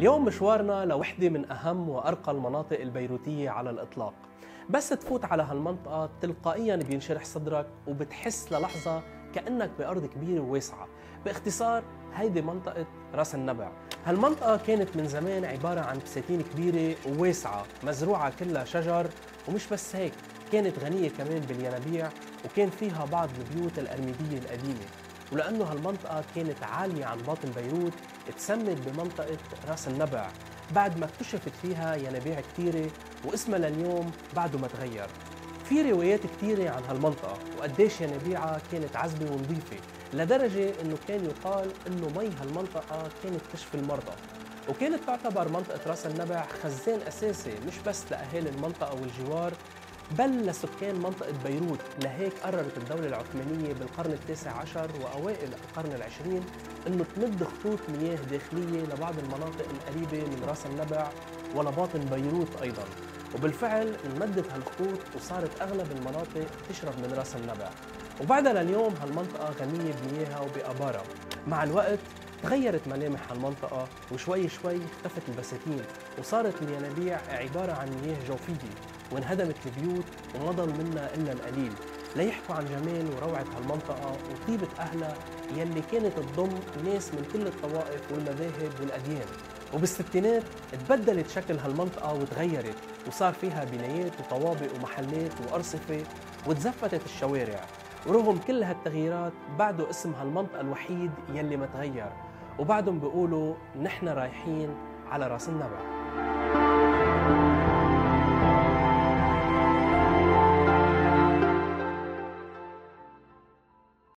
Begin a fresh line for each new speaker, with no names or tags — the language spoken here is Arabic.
اليوم مشوارنا لوحدة من أهم وأرقى المناطق البيروتية على الإطلاق. بس تفوت على هالمنطقة تلقائيا بينشرح صدرك وبتحس للحظة كأنك بأرض كبيرة وواسعة. باختصار هيدي منطقة راس النبع. هالمنطقة كانت من زمان عبارة عن بساتين كبيرة وواسعة مزروعة كلها شجر. ومش بس هيك كانت غنية كمان بالينابيع وكان فيها بعض البيوت الأرميدية القديمة. ولأنه هالمنطقة كانت عالية عن باطن بيروت تسمت بمنطقة راس النبع. بعد ما اكتشفت فيها ينابيع كثيرة واسمها لليوم بعده ما تغير. في روايات كثيرة عن هالمنطقة وقديش ينابيعها كانت عذبة ونظيفة لدرجة إنه كان يقال إنه مي هالمنطقة كانت تشفي المرضى. وكانت تعتبر منطقة راس النبع خزان أساسي مش بس لأهالي المنطقة والجوار بل لسكان منطقة بيروت لهيك قررت الدولة العثمانية بالقرن التاسع عشر وأوائل القرن العشرين أنه تمد خطوط مياه داخلية لبعض المناطق القريبة من راس النبع ولباطن بيروت أيضا. وبالفعل انمدت هالخطوط وصارت أغلب المناطق تشرب من راس النبع. وبعدها لليوم هالمنطقة غنية بمياهها وبآبارها مع الوقت تغيرت ملامح هالمنطقة وشوي شوي اختفت البساتين وصارت الينابيع عبارة عن مياه جوفية. وانهدمت البيوت وما ضل منها إلا القليل. ليحكوا عن جمال وروعة هالمنطقة وطيبة أهلها يلي كانت تضم ناس من كل الطوائف والمذاهب والأديان. وبالستينات تبدلت شكل هالمنطقة وتغيرت وصار فيها بنايات وطوابق ومحلات وأرصفة وتزفتت الشوارع. ورغم كل هالتغييرات بعده اسم هالمنطقة الوحيد يلي ما تغير. وبعدهم بيقولوا نحن رايحين على رأس النبع.